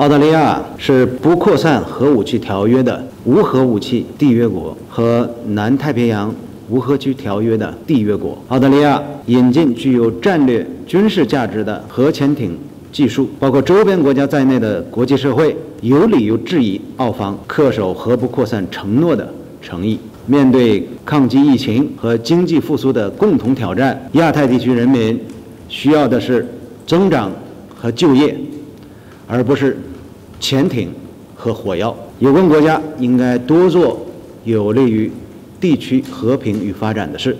澳大利亚是不扩散核武器条约的无核武器缔约国和南太平洋无核区条约的缔约国。澳大利亚引进具有战略军事价值的核潜艇技术，包括周边国家在内的国际社会有理由质疑澳方恪守核不扩散承诺的诚意。面对抗击疫情和经济复苏的共同挑战，亚太地区人民需要的是增长和就业，而不是潜艇和火药。有关国家应该多做有利于地区和平与发展的事。